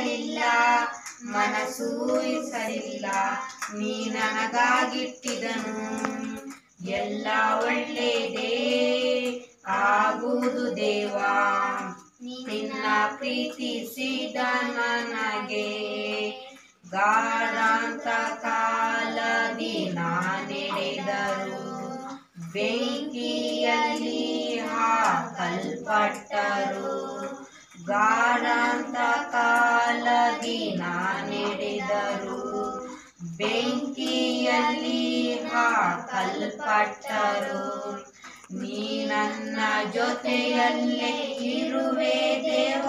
ಕೇಳಲಿಲ್ಲ ಮನಸ್ಸು ಊಹಿಸಲಿಲ್ಲ ನೀ ನನಗಾಗಿಟ್ಟಿದನು. ಎಲ್ಲ ಒಳ್ಳೆಯದೇ ಆಗುವುದು ದೇವಾ. ನಿನ್ನ ಪ್ರೀತಿಸಿದ ನನಗೆ ಗಾಢಾಂತ ಕಾಲದಿ ನಾನೆಡೆದರು. ಬೆಂಕಿಯಲ್ಲಿ ಹಾಕಲ್ಪಟ್ಟರು. ಗಾಢಾಂತ ಕಾಲದಿ ನಾನೆಡೆದರು. ಬೆಂಕಿಯಲ್ಲಿ ಹಾಕಲ್ಪಟ್ಟರು. ನೀ ನನ್ನ ಜೊತೆಯಲ್ಲೇ ಇರುವೆ ದೇವಾ.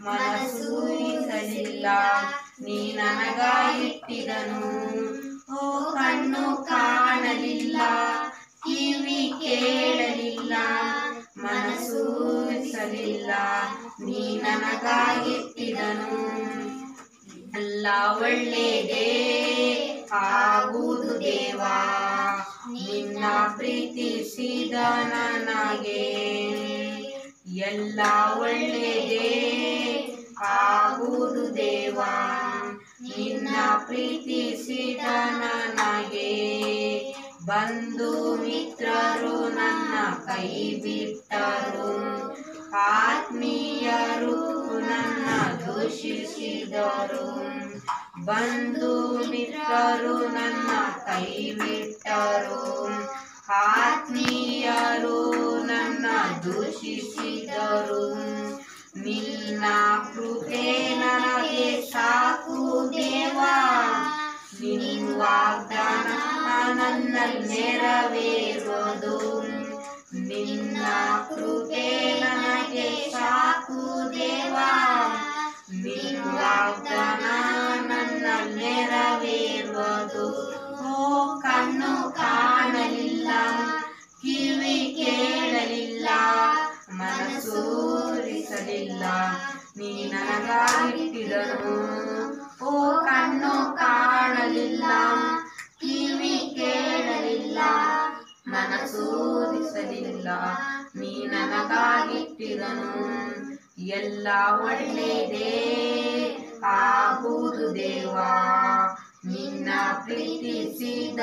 ಮನಸ್ಸು ಊಹಿಸಲಿಲ್ಲ ನೀ ನನಗಾಗಿಟ್ಟಿದನು. ಓ ಕಣ್ಣು ಕಾಣಲಿಲ್ಲ. ಕಿವಿ ಕೇಳಲಿಲ್ಲ. ಮನಸ್ಸು ಊಹಿಸಲಿಲ್ಲ ನೀ ನನಗಾಗಿಟ್ಟಿದನು. ಎಲ್ಲ ಒಳ್ಳೆಯದೇ ಆಗುವುದು ದೇವಾ. ನಿನ್ನ ಪ್ರೀತಿಸಿದ ನನಗೆ ಎಲ್ಲ ಒಳ್ಳೆಯದೇ. ಆಗುವುದು ದೇವಾ, ನಿನ್ನ ಪ್ರೀತಿಸಿದ ನನಗೆ ಬಂಧು ಮಿತ್ರರು ನನ್ನ ಕೈ ಬಿಟ್ಟರು, ಆತ್ಮೀಯರು ನನ್ನ ದೂಷಿಸಿದರು. ಬಂಧು ಮಿತ್ರರು ನನ್ನ ಕೈ ದೂಷಿಸಿದರು ನಿನ್ನ ಕೃಪೆ ನನಗೆ ಸಾಕು ದೇವಾ ನಿನ್ನ ವಾಗ್ದಾನ ನನ್ನ ನೆರವೇರೋದು ನಿನ್ನ ಕೃಪೆ ನನಗೆ ನೀ ಓ ಕಣ್ಣು ಕಾಣಲಿಲ್ಲ, ಕಿವಿ ಕೇಳಲಿಲ್ಲ, ಮನಸ್ಸು ಊರಿಸಲಿಲ್ಲ ನೀ ಎಲ್ಲ ಒಳ್ಳೆಯದೇ ಆಗುವುದು ದೇವಾ. ನಿನ್ನ ಪ್ರೀತಿಸಿದ